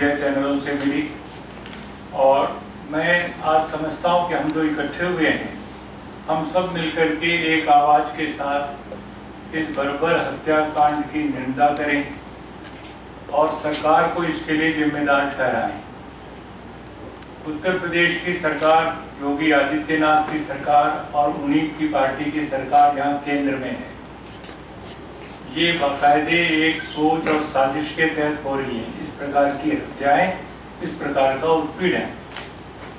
Media चैनलों से मिली। और मैं आज समझता हूँ कि हम जो इकट्ठे हुए हैं, हम सब मिलकर के एक आवाज़ के साथ इस बर्बर हत्याकांड की निंदा करें और सरकार को इसके लिए जिम्मेदार ठहराएँ। उत्तर प्रदेश की सरकार योगी आदित्यनाथ की सरकार और उन्हीं की पार्टी की सरकार यहाँ केंद्र में है। ये बाकायदे एक सोच और साजिश के तहत हो रही है। इस प्रकार की हत्याएँ, इस प्रकार का उत्पीड़न।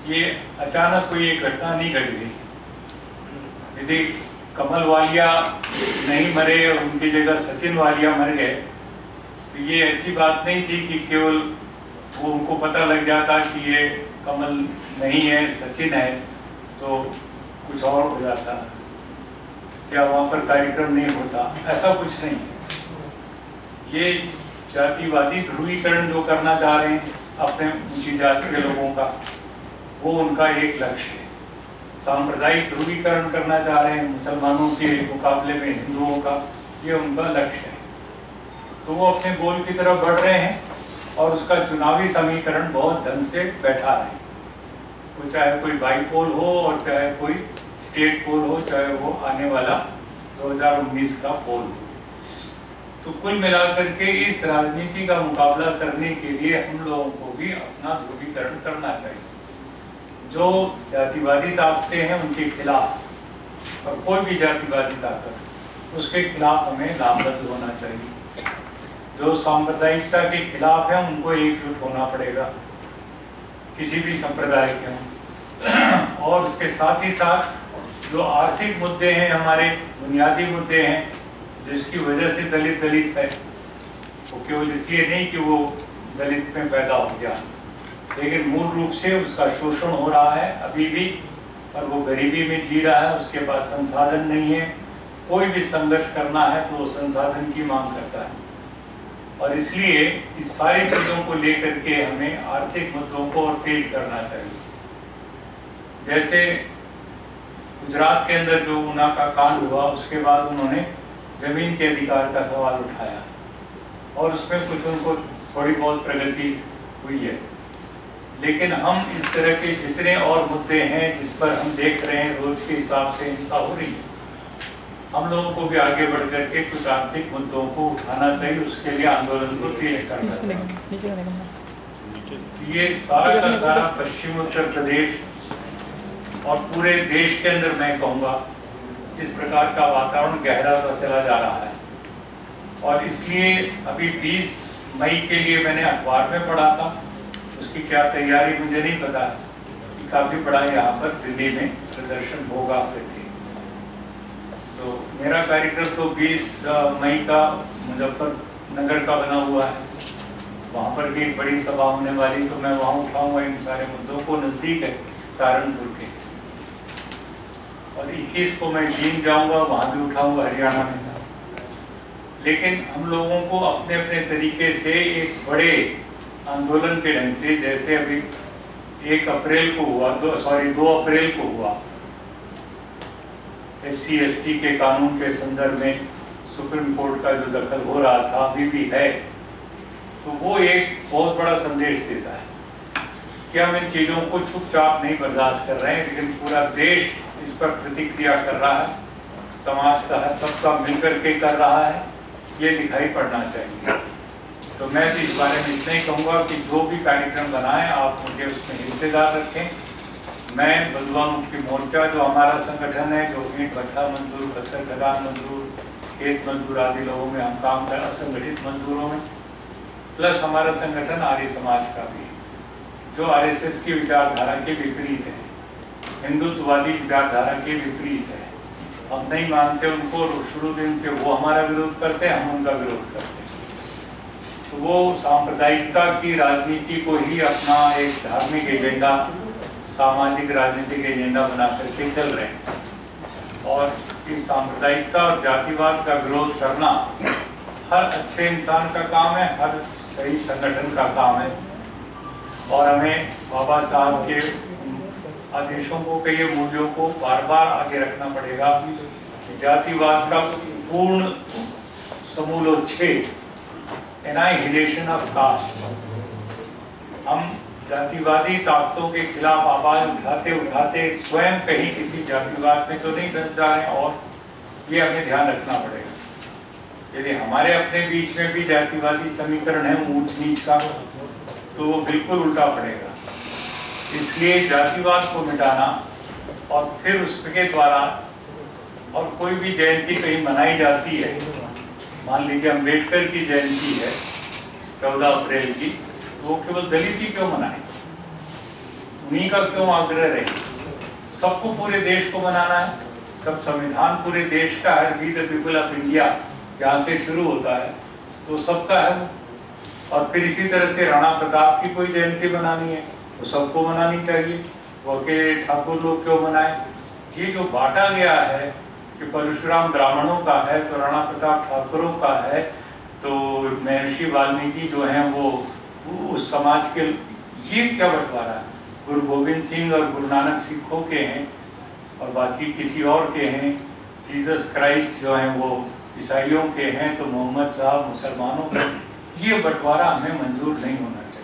ये अचानक कोई एक घटना नहीं घट गई। यदि कमल वालिया नहीं मरे और उनकी जगह सचिन वालिया मर गए तो ये ऐसी बात नहीं थी कि केवल वो उनको पता लग जाता कि ये कमल नहीं है, सचिन है तो कुछ और हो जाता। क्या वहाँ पर कार्यक्रम नहीं होता? ऐसा कुछ नहीं। है ये जातिवादी ध्रुवीकरण जो करना चाह रहे हैं, अपने ऊँची जाति के लोगों का, वो उनका एक लक्ष्य है। सांप्रदायिक ध्रुवीकरण करना चाह रहे हैं, मुसलमानों के मुकाबले में, हिंदुओं का, ये उनका लक्ष्य है। तो वो अपने गोल की तरफ़ बढ़ रहे हैं और उसका चुनावी समीकरण बहुत ढंग से बैठा है। वो चाहे कोई बाईपोल हो और चाहे कोई स्टेट पोल हो, चाहे वो आने वाला 2019 का पोल हो। तो कुल मिलाकर के इस राजनीति का मुकाबला करने के लिए हम लोगों को भी अपना ध्रुवीकरण करना चाहिए। जो जातिवादी ताकतें हैं, उनके खिलाफ, और कोई भी जातिवादी ताकत, उसके खिलाफ हमें लाभबद्ध होना चाहिए। जो सांप्रदायिकता के खिलाफ है, उनको एकजुट होना पड़ेगा। किसी भी संप्रदाय के हों। और उसके साथ ही साथ जो आर्थिक मुद्दे हैं, हमारे बुनियादी मुद्दे हैं, जिसकी वजह से दलित दलित है, वो केवल इसलिए नहीं कि वो दलित में पैदा हो गया। लेकिन मूल रूप से उसका शोषण हो रहा है अभी भी, और वो गरीबी में जी रहा है, उसके पास संसाधन नहीं है। कोई भी संघर्ष करना है तो वो संसाधन की मांग करता है। और इसलिए इस सारी चीज़ों को लेकर के हमें आर्थिक मुद्दों को और तेज करना चाहिए। जैसे गुजरात के अंदर जो ऊना का कांड हुआ उसके बाद उन्होंने ज़मीन के अधिकार का सवाल उठाया और उसमें कुछ उनको थोड़ी बहुत प्रगति हुई है। लेकिन हम इस तरह के जितने और मुद्दे हैं जिस पर हम देख रहे हैं रोज के हिसाब से हिंसा हो रही है। हम लोगों को भी आगे बढ़ करके कुछ आर्थिक मुद्दों को उठाना चाहिए उसके लिए आंदोलन को तेज करना चाहिए। ये सारा का सारा पश्चिम उत्तर प्रदेश और पूरे देश के अंदर मैं कहूँगा, इस प्रकार का वातावरण गहरा होता चला जा रहा है। और इसलिए अभी 20 मई के लिए मैंने अखबार में पढ़ा था। उसकी क्या तैयारी मुझे नहीं पता कि काफ़ी बड़ा यहाँ पर, दिल्ली में प्रदर्शन होगा तो मेरा कार्यक्रम तो 20 मई का मुजफ्फरनगर का बना हुआ है। वहाँ पर भी एक बड़ी सभा होने वाली तो मैं वहाँ उठाऊँगा इन सारे मुद्दों को नज़दीक है, सहारनपुर के। और 21 को मैं जींद जाऊँगा, वहाँ भी उठाऊँगा हरियाणा में लेकिन हम लोगों को अपने अपने तरीके से एक बड़े आंदोलन के ढंग से, जैसे अभी एक अप्रैल को हुआ, दो सॉरी दो अप्रैल को हुआ। एस सी के कानून के संदर्भ में सुप्रीम कोर्ट का जो दखल हो रहा था, अभी भी है तो वो एक बहुत बड़ा संदेश देता है। कि हम इन चीज़ों को चुपचाप नहीं बर्दाश्त कर रहे हैं? लेकिन पूरा देश इस पर प्रतिक्रिया कर रहा है। समाज का सबका मिलकर के कर रहा है। ये दिखाई पड़ना चाहिए। तो मैं भी इस बारे में इतना ही कहूँगा कि जो भी कार्यक्रम बनाएँ, आप मुझे उसमें हिस्सेदार रखें। मैं बदुआ मुक्ति मोर्चा, जो हमारा संगठन है, जो ईंट भट्टा मजदूर पत्थर खदान मजदूर खेत मजदूर आदि लोगों में हम काम कर, असंगठित मजदूरों में, प्लस हमारा संगठन आर्य समाज का भी है, जो आरएसएस की विचारधारा के विपरीत है। हिंदुत्ववादी विचारधारा के विपरीत है। हम नहीं मानते उनको, शुरू दिन से वो हमारा विरोध करते हैं, हम उनका विरोध करते हैं। तो वो सांप्रदायिकता की राजनीति को ही अपना एक धार्मिक एजेंडा, सामाजिक राजनीतिक एजेंडा बना करके चल रहे हैं। और इस सांप्रदायिकता और जातिवाद का विरोध करना हर अच्छे इंसान का काम है, हर सही संगठन का काम है। और हमें बाबा साहब के आदेशों को, कई मूल्यों को बार बार आगे रखना पड़ेगा। जातिवाद का पूर्ण समूलोच्छेद ऑफ़ कास्ट। हम जातिवादी ताकतों के खिलाफ आवाज़ उठाते उठाते स्वयं कहीं किसी जातिवाद में तो नहीं फंस जा रहे और ये हमें ध्यान रखना पड़ेगा। यदि हमारे अपने बीच में भी जातिवादी समीकरण है ऊंच नीच का तो वो बिल्कुल उल्टा पड़ेगा। इसलिए जातिवाद को मिटाना और फिर उसके द्वारा और कोई भी जयंती कहीं मनाई जाती है, मान लीजिए अंबेडकर की जयंती है, चौदह अप्रैल की तो वो केवल दलित ही क्यों मनाए? उन्हीं का क्यों आग्रह रहे? सबको पूरे देश को मनाना है, सब संविधान पूरे देश का है we the people of India यहाँ से शुरू होता है तो सबका है और फिर इसी तरह से राणा प्रताप की कोई जयंती बनानी है। तो सबको मनानी चाहिए। वो अकेले ठाकुर लोग क्यों मनाए? ये जो बांटा गया है कि परशुराम ब्राह्मणों का है तो राणा प्रताप ठाकुरों का है तो महर्षि वाल्मीकि जो हैं वो, वो उस समाज के ये क्या बंटवारा है? गुरु गोविंद सिंह और गुरु नानक सिखों के हैं और बाकी किसी और के हैं। जीसस क्राइस्ट जो हैं वो ईसाइयों के हैं तो मोहम्मद साहब मुसलमानों के ये बंटवारा हमें मंजूर नहीं होना चाहिए।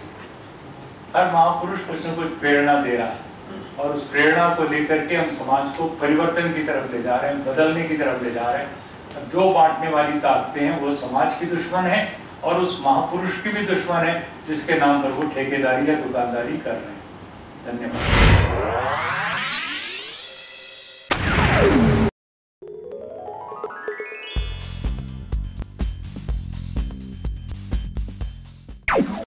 हर महापुरुष कुछ न कुछ प्रेरणा दे रहा है। और उस प्रेरणा को लेकर के हम समाज को परिवर्तन की तरफ़ ले जा रहे हैं, बदलने की तरफ़ ले जा रहे हैं। अब जो बांटने वाली ताकतें हैं, वो समाज की दुश्मन है और उस महापुरुष की भी दुश्मन है, जिसके नाम पर वो ठेकेदारी या दुकानदारी कर रहे हैं। धन्यवाद।